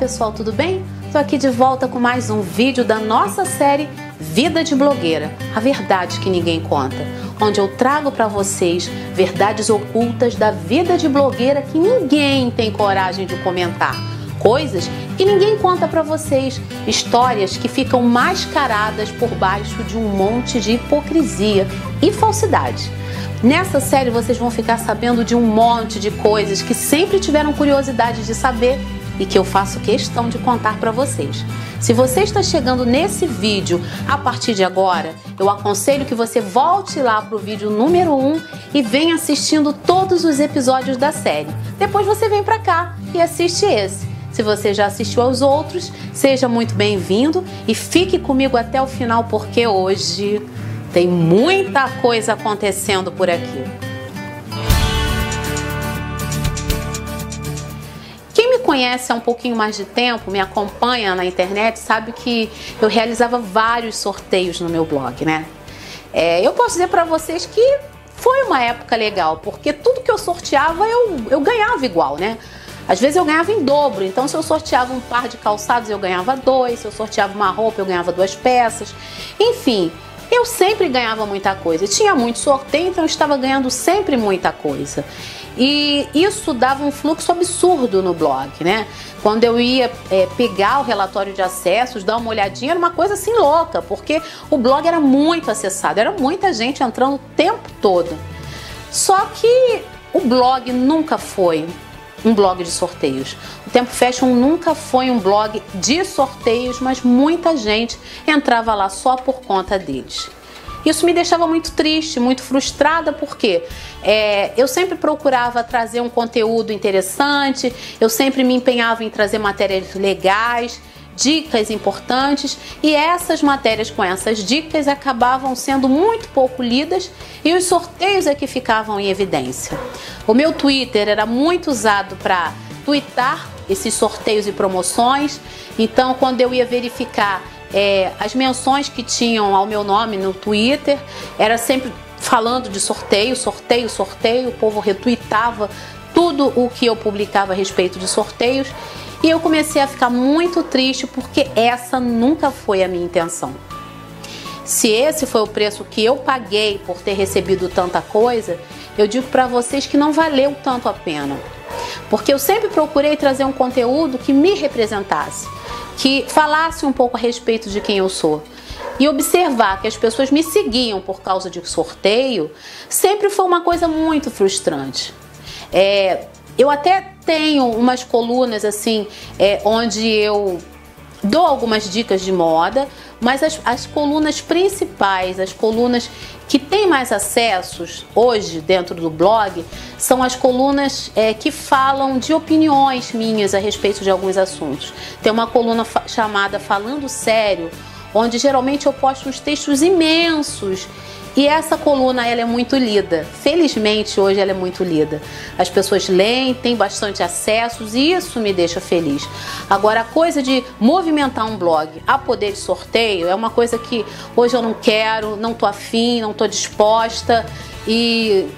pessoal, tudo bem? Estou aqui de volta com mais um vídeo da nossa série Vida de Blogueira, a verdade que ninguém conta, onde eu trago para vocês verdades ocultas da vida de blogueira que ninguém tem coragem de comentar, coisas que ninguém conta para vocês, histórias que ficam mascaradas por baixo de um monte de hipocrisia e falsidade. Nessa série vocês vão ficar sabendo de um monte de coisas que sempre tiveram curiosidade de saber e que eu faço questão de contar para vocês. Se você está chegando nesse vídeo a partir de agora, eu aconselho que você volte lá para o vídeo número 1 e venha assistindo todos os episódios da série. Depois você vem para cá e assiste esse. Se você já assistiu aos outros, seja muito bem-vindo e fique comigo até o final porque hoje tem muita coisa acontecendo por aqui. Conhece há um pouquinho mais de tempo, me acompanha na internet, sabe que eu realizava vários sorteios no meu blog, né? É, eu posso dizer para vocês que foi uma época legal, porque tudo que eu sorteava eu, eu ganhava igual, né? Às vezes eu ganhava em dobro, então se eu sorteava um par de calçados eu ganhava dois, se eu sorteava uma roupa eu ganhava duas peças. Enfim, eu sempre ganhava muita coisa. Tinha muito sorteio, então eu estava ganhando sempre muita coisa. E isso dava um fluxo absurdo no blog, né? Quando eu ia é, pegar o relatório de acessos, dar uma olhadinha, era uma coisa assim louca, porque o blog era muito acessado, era muita gente entrando o tempo todo. Só que o blog nunca foi um blog de sorteios. O Tempo Fashion nunca foi um blog de sorteios, mas muita gente entrava lá só por conta deles. Isso me deixava muito triste, muito frustrada, porque é, eu sempre procurava trazer um conteúdo interessante, eu sempre me empenhava em trazer matérias legais, dicas importantes, e essas matérias com essas dicas acabavam sendo muito pouco lidas e os sorteios é que ficavam em evidência. O meu Twitter era muito usado para twittar esses sorteios e promoções, então quando eu ia verificar é, as menções que tinham ao meu nome no Twitter era sempre falando de sorteio, sorteio, sorteio. O povo retweetava tudo o que eu publicava a respeito de sorteios e eu comecei a ficar muito triste porque essa nunca foi a minha intenção. Se esse foi o preço que eu paguei por ter recebido tanta coisa, eu digo para vocês que não valeu tanto a pena. Porque eu sempre procurei trazer um conteúdo que me representasse que falasse um pouco a respeito de quem eu sou. E observar que as pessoas me seguiam por causa de sorteio sempre foi uma coisa muito frustrante. É, eu até tenho umas colunas assim, é, onde eu dou algumas dicas de moda, mas as, as colunas principais, as colunas que têm mais acessos hoje dentro do blog, são as colunas é, que falam de opiniões minhas a respeito de alguns assuntos. Tem uma coluna chamada Falando Sério, onde geralmente eu posto uns textos imensos e essa coluna ela é muito lida. Felizmente hoje ela é muito lida. As pessoas leem, têm bastante acessos e isso me deixa feliz. Agora a coisa de movimentar um blog a poder de sorteio é uma coisa que hoje eu não quero, não tô afim, não tô disposta e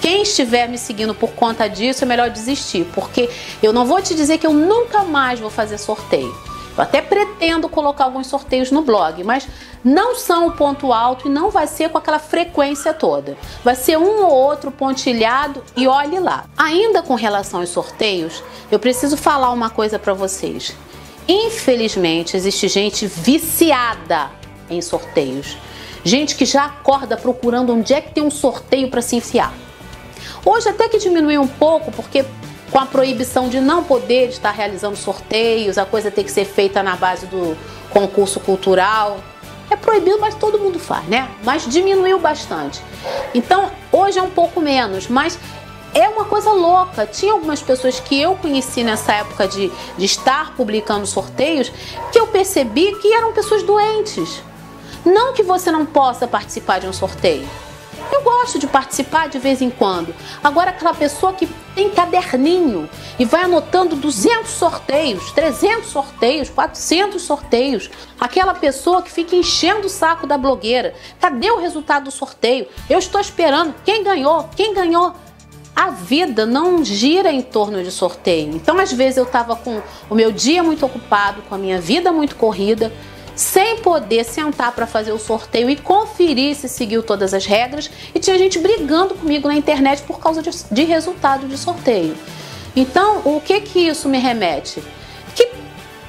quem estiver me seguindo por conta disso é melhor desistir, porque eu não vou te dizer que eu nunca mais vou fazer sorteio. Eu até pretendo colocar alguns sorteios no blog, mas não são o ponto alto e não vai ser com aquela frequência toda. Vai ser um ou outro pontilhado e olhe lá. Ainda com relação aos sorteios, eu preciso falar uma coisa para vocês. Infelizmente, existe gente viciada em sorteios. Gente que já acorda procurando onde é que tem um sorteio para se enfiar. Hoje até que diminuiu um pouco, porque com a proibição de não poder estar realizando sorteios, a coisa tem que ser feita na base do concurso cultural. É proibido, mas todo mundo faz, né? Mas diminuiu bastante. Então, hoje é um pouco menos, mas é uma coisa louca. Tinha algumas pessoas que eu conheci nessa época de, de estar publicando sorteios que eu percebi que eram pessoas doentes. Não que você não possa participar de um sorteio. Eu gosto de participar de vez em quando. Agora, aquela pessoa que tem caderninho e vai anotando 200 sorteios, 300 sorteios, 400 sorteios. Aquela pessoa que fica enchendo o saco da blogueira. Cadê o resultado do sorteio? Eu estou esperando. Quem ganhou? Quem ganhou? a vida não gira em torno de sorteio. Então, às vezes, eu estava com o meu dia muito ocupado, com a minha vida muito corrida, sem poder sentar para fazer o sorteio e conferir se seguiu todas as regras, e tinha gente brigando comigo na internet por causa de, de resultado de sorteio. Então, o que que isso me remete? Que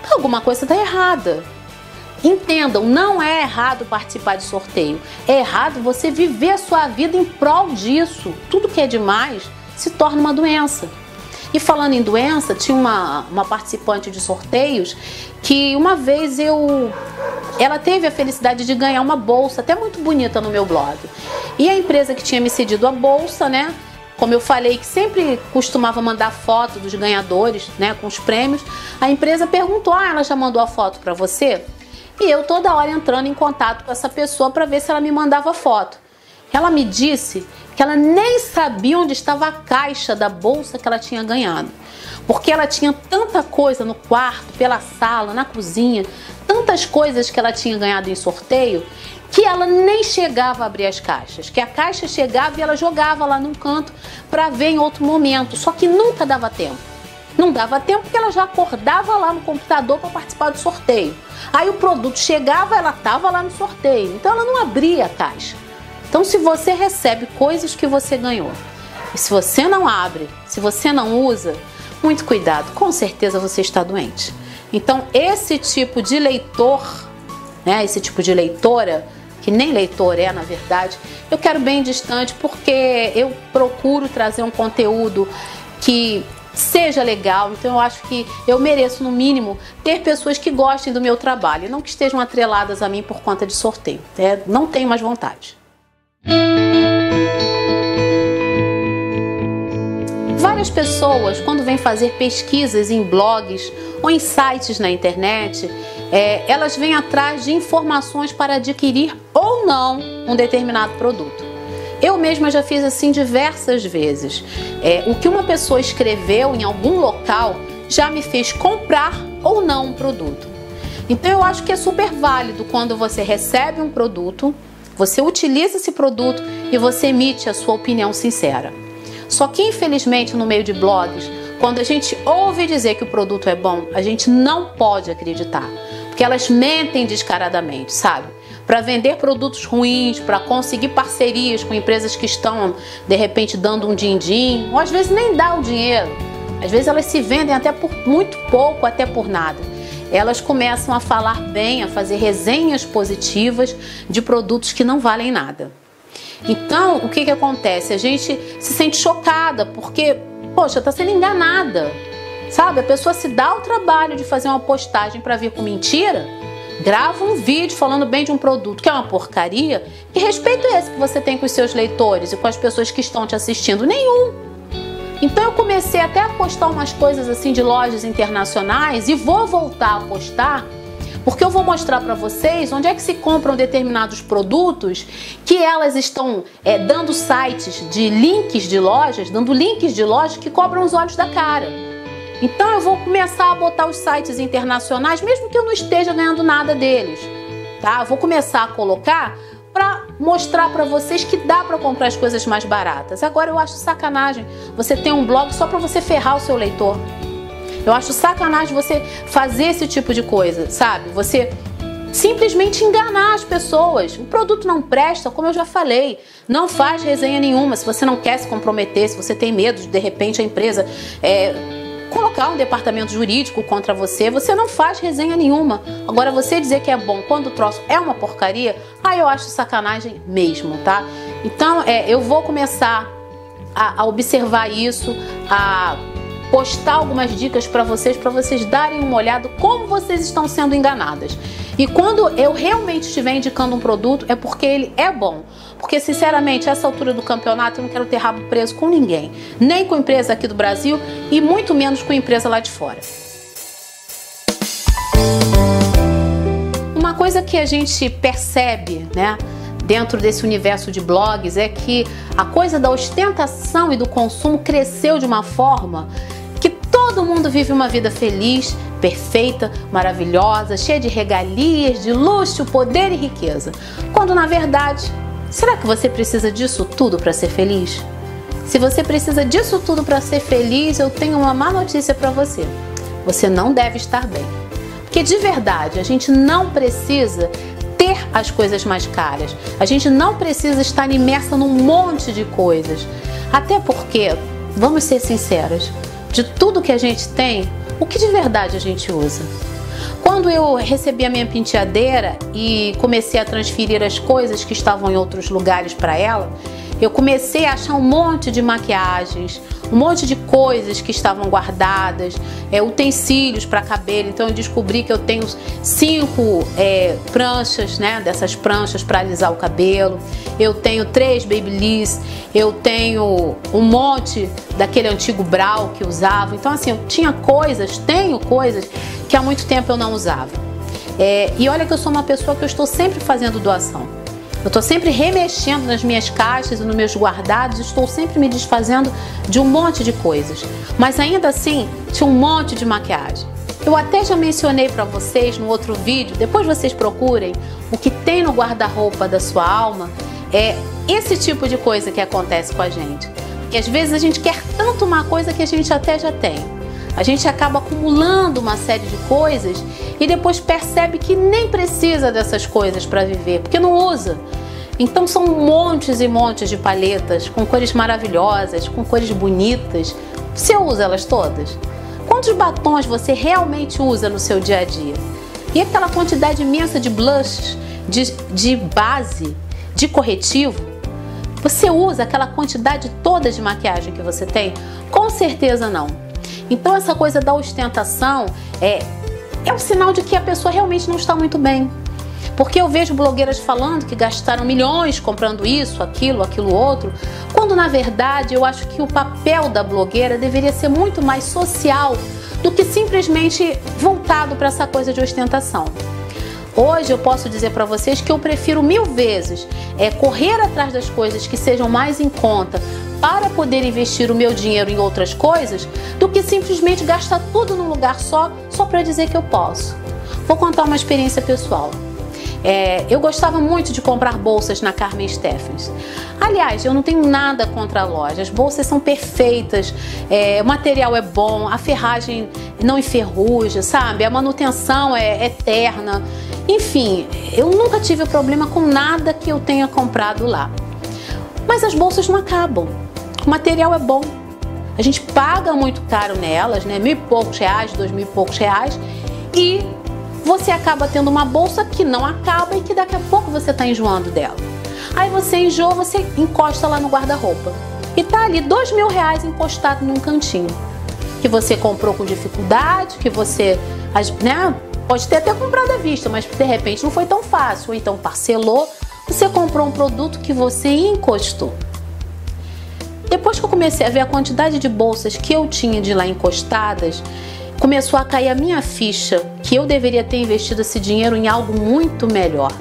alguma coisa está errada. Entendam, não é errado participar de sorteio. É errado você viver a sua vida em prol disso. Tudo que é demais se torna uma doença. E falando em doença, tinha uma, uma participante de sorteios que uma vez eu. Ela teve a felicidade de ganhar uma bolsa, até muito bonita no meu blog. E a empresa que tinha me cedido a bolsa, né? Como eu falei que sempre costumava mandar foto dos ganhadores, né, com os prêmios, a empresa perguntou: "Ah, ela já mandou a foto para você?" E eu toda hora entrando em contato com essa pessoa para ver se ela me mandava foto. Ela me disse que ela nem sabia onde estava a caixa da bolsa que ela tinha ganhado. Porque ela tinha tanta coisa no quarto, pela sala, na cozinha, tantas coisas que ela tinha ganhado em sorteio, que ela nem chegava a abrir as caixas. Que a caixa chegava e ela jogava lá num canto para ver em outro momento. Só que nunca dava tempo. Não dava tempo porque ela já acordava lá no computador para participar do sorteio. Aí o produto chegava, ela estava lá no sorteio. Então ela não abria a caixa. Então, se você recebe coisas que você ganhou, e se você não abre, se você não usa, muito cuidado, com certeza você está doente. Então, esse tipo de leitor, né, esse tipo de leitora, que nem leitor é na verdade, eu quero bem distante porque eu procuro trazer um conteúdo que seja legal. Então eu acho que eu mereço, no mínimo, ter pessoas que gostem do meu trabalho, não que estejam atreladas a mim por conta de sorteio. É, não tenho mais vontade. Várias pessoas, quando vêm fazer pesquisas em blogs ou em sites na internet, é, elas vêm atrás de informações para adquirir ou não um determinado produto. Eu mesma já fiz assim diversas vezes. É, o que uma pessoa escreveu em algum local já me fez comprar ou não um produto. Então eu acho que é super válido quando você recebe um produto, você utiliza esse produto e você emite a sua opinião sincera. Só que infelizmente no meio de blogs, quando a gente ouve dizer que o produto é bom, a gente não pode acreditar, porque elas mentem descaradamente, sabe? Para vender produtos ruins, para conseguir parcerias com empresas que estão de repente dando um din-din, ou às vezes nem dá o dinheiro. Às vezes elas se vendem até por muito pouco, até por nada elas começam a falar bem, a fazer resenhas positivas de produtos que não valem nada. Então, o que, que acontece? A gente se sente chocada porque, poxa, está sendo enganada. Sabe? A pessoa se dá o trabalho de fazer uma postagem para vir com mentira, grava um vídeo falando bem de um produto que é uma porcaria. Que respeito é esse que você tem com os seus leitores e com as pessoas que estão te assistindo? Nenhum. Então eu comecei até a postar umas coisas assim de lojas internacionais e vou voltar a postar porque eu vou mostrar para vocês onde é que se compram determinados produtos que elas estão é, dando sites de links de lojas, dando links de lojas que cobram os olhos da cara. Então eu vou começar a botar os sites internacionais, mesmo que eu não esteja ganhando nada deles, tá? Eu vou começar a colocar para mostrar para vocês que dá para comprar as coisas mais baratas. Agora eu acho sacanagem você ter um blog só para você ferrar o seu leitor. Eu acho sacanagem você fazer esse tipo de coisa, sabe? Você simplesmente enganar as pessoas. O produto não presta, como eu já falei. Não faz resenha nenhuma se você não quer se comprometer, se você tem medo de de repente a empresa é, colocar um departamento jurídico contra você, você não faz resenha nenhuma. Agora, você dizer que é bom quando o troço é uma porcaria, aí eu acho sacanagem mesmo, tá? Então, é, eu vou começar a, a observar isso, a postar algumas dicas para vocês, para vocês darem uma olhada como vocês estão sendo enganadas. E quando eu realmente estiver indicando um produto, é porque ele é bom. Porque, sinceramente, essa altura do campeonato, eu não quero ter rabo preso com ninguém. Nem com empresa aqui do Brasil e muito menos com empresa lá de fora. Uma coisa que a gente percebe, né? dentro desse universo de blogs é que a coisa da ostentação e do consumo cresceu de uma forma que todo mundo vive uma vida feliz, perfeita, maravilhosa, cheia de regalias, de luxo, poder e riqueza. Quando na verdade Será que você precisa disso tudo para ser feliz? Se você precisa disso tudo para ser feliz, eu tenho uma má notícia para você. Você não deve estar bem. Porque de verdade, a gente não precisa ter as coisas mais caras. A gente não precisa estar imersa num monte de coisas. Até porque, vamos ser sinceras, de tudo que a gente tem, o que de verdade a gente usa? Quando eu recebi a minha penteadeira e comecei a transferir as coisas que estavam em outros lugares para ela, eu comecei a achar um monte de maquiagens, um monte de coisas que estavam guardadas, é, utensílios para cabelo. Então eu descobri que eu tenho cinco é, pranchas, né? Dessas pranchas para alisar o cabelo. Eu tenho três Babyliss. Eu tenho um monte daquele antigo Brau que usava. Então assim, eu tinha coisas, tenho coisas que há muito tempo eu não usava. É, e olha que eu sou uma pessoa que eu estou sempre fazendo doação. Eu estou sempre remexendo nas minhas caixas e nos meus guardados, estou sempre me desfazendo de um monte de coisas. Mas ainda assim, tinha um monte de maquiagem. Eu até já mencionei para vocês no outro vídeo, depois vocês procurem, o que tem no guarda-roupa da sua alma é esse tipo de coisa que acontece com a gente. Porque às vezes a gente quer tanto uma coisa que a gente até já tem. A gente acaba acumulando uma série de coisas e depois percebe que nem precisa dessas coisas para viver, porque não usa. Então são montes e montes de paletas com cores maravilhosas, com cores bonitas. Você usa elas todas? Quantos batons você realmente usa no seu dia a dia? E aquela quantidade imensa de blushes, de, de base, de corretivo? Você usa aquela quantidade toda de maquiagem que você tem? Com certeza não. Então essa coisa da ostentação é, é um sinal de que a pessoa realmente não está muito bem. Porque eu vejo blogueiras falando que gastaram milhões comprando isso, aquilo, aquilo outro, quando na verdade eu acho que o papel da blogueira deveria ser muito mais social do que simplesmente voltado para essa coisa de ostentação. Hoje eu posso dizer para vocês que eu prefiro mil vezes é, correr atrás das coisas que sejam mais em conta para poder investir o meu dinheiro em outras coisas do que simplesmente gastar tudo num lugar só, só para dizer que eu posso. Vou contar uma experiência pessoal. É, eu gostava muito de comprar bolsas na Carmen Stephens. Aliás, eu não tenho nada contra a loja. As bolsas são perfeitas, é, o material é bom, a ferragem não enferruja, sabe? A manutenção é eterna. Enfim, eu nunca tive problema com nada que eu tenha comprado lá. Mas as bolsas não acabam. O material é bom. A gente paga muito caro nelas, né? Mil e poucos reais, dois mil e poucos reais. E você acaba tendo uma bolsa que não acaba e que daqui a pouco você está enjoando dela. Aí você enjoa, você encosta lá no guarda-roupa. E tá ali dois mil reais encostado num cantinho. Que você comprou com dificuldade, que você né, pode ter até comprado à vista, mas de repente não foi tão fácil. Ou então parcelou, você comprou um produto que você encostou. Depois que eu comecei a ver a quantidade de bolsas que eu tinha de lá encostadas, começou a cair a minha ficha que eu deveria ter investido esse dinheiro em algo muito melhor.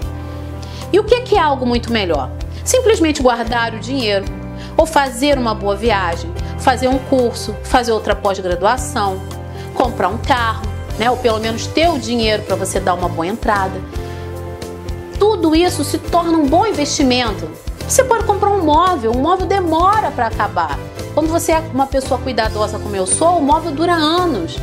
E o que é algo muito melhor? Simplesmente guardar o dinheiro, ou fazer uma boa viagem, fazer um curso, fazer outra pós-graduação, comprar um carro, né? ou pelo menos ter o dinheiro para você dar uma boa entrada. Tudo isso se torna um bom investimento você pode comprar um móvel, um móvel demora para acabar. Quando você é uma pessoa cuidadosa como eu sou, o móvel dura anos.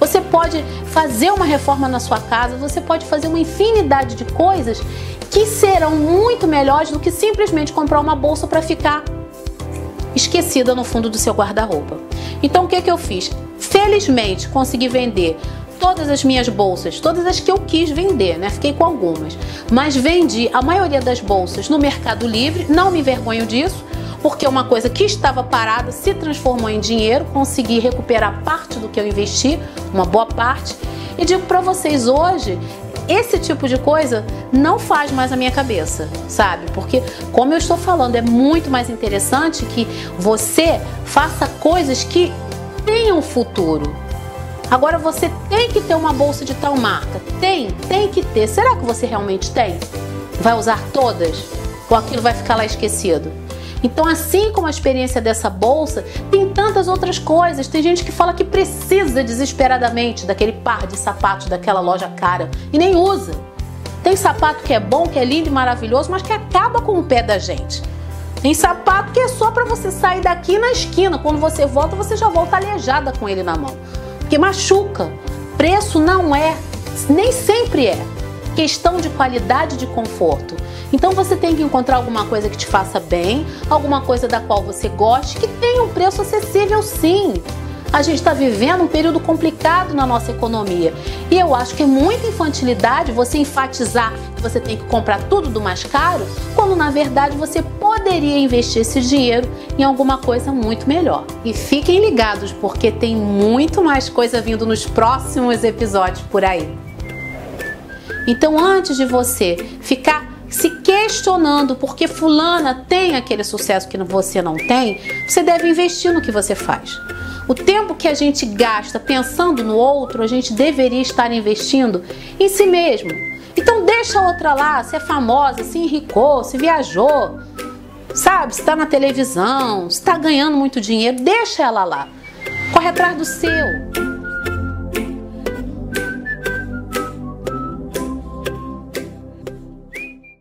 Você pode fazer uma reforma na sua casa, você pode fazer uma infinidade de coisas que serão muito melhores do que simplesmente comprar uma bolsa para ficar esquecida no fundo do seu guarda-roupa. Então o que, que eu fiz? Felizmente consegui vender todas as minhas bolsas, todas as que eu quis vender, né? Fiquei com algumas, mas vendi a maioria das bolsas no Mercado Livre, não me envergonho disso, porque uma coisa que estava parada se transformou em dinheiro, consegui recuperar parte do que eu investi, uma boa parte. E digo para vocês hoje, esse tipo de coisa não faz mais a minha cabeça, sabe? Porque, como eu estou falando, é muito mais interessante que você faça coisas que tenham futuro, Agora você tem que ter uma bolsa de tal marca. Tem, tem que ter. Será que você realmente tem? Vai usar todas? Ou aquilo vai ficar lá esquecido? Então, assim como a experiência dessa bolsa, tem tantas outras coisas. Tem gente que fala que precisa desesperadamente daquele par de sapatos daquela loja cara e nem usa. Tem sapato que é bom, que é lindo e maravilhoso, mas que acaba com o pé da gente. Tem sapato que é só para você sair daqui na esquina. Quando você volta, você já volta aleijada com ele na mão. Porque machuca. Preço não é, nem sempre é questão de qualidade de conforto. Então você tem que encontrar alguma coisa que te faça bem, alguma coisa da qual você goste, que tenha um preço acessível sim. A gente está vivendo um período complicado na nossa economia. E eu acho que é muita infantilidade você enfatizar que você tem que comprar tudo do mais caro, quando na verdade você poderia investir esse dinheiro em alguma coisa muito melhor. E fiquem ligados, porque tem muito mais coisa vindo nos próximos episódios por aí. Então, antes de você ficar se questionando porque fulana tem aquele sucesso que você não tem, você deve investir no que você faz. O tempo que a gente gasta pensando no outro, a gente deveria estar investindo em si mesmo. Então deixa a outra lá, se é famosa, se enricou, se viajou, sabe? Se está na televisão, se está ganhando muito dinheiro, deixa ela lá. Corre atrás do seu.